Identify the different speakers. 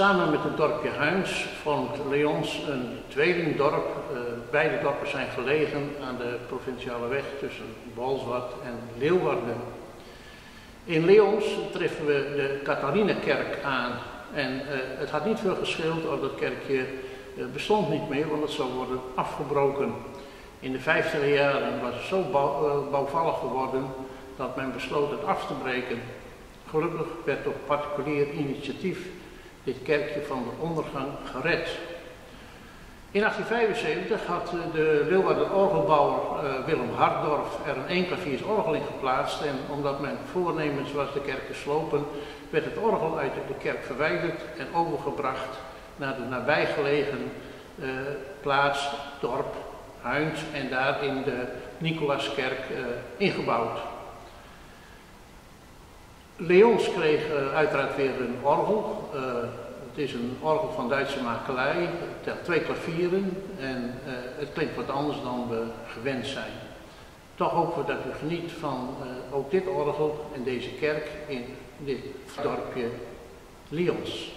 Speaker 1: Samen met het dorpje Huins vormt Leons een tweelingdorp. Uh, beide dorpen zijn gelegen aan de provinciale weg tussen Bolsward en Leeuwarden. In Leons treffen we de Katharinekerk aan. En uh, het had niet veel gescheeld of dat kerkje uh, bestond niet meer, want het zou worden afgebroken. In de vijftiger jaren was het zo bouw, bouwvallig geworden dat men besloot het af te breken. Gelukkig werd op particulier initiatief dit kerkje van de ondergang gered. In 1875 had de Leeuwarden orgelbouwer uh, Willem Hardorf er een eenklaviers orgel in geplaatst en omdat men voornemens was de kerk te slopen, werd het orgel uit de kerk verwijderd en overgebracht naar de nabijgelegen uh, plaats, dorp, Huins en daar in de Nicolaskerk uh, ingebouwd. Leons kreeg uh, uiteraard weer een orgel. Uh, het is een orgel van Duitse makelij. Het telt twee klavieren en uh, het klinkt wat anders dan we gewend zijn. Toch hopen we dat u geniet van ook dit orgel en deze kerk in dit dorpje Lyons.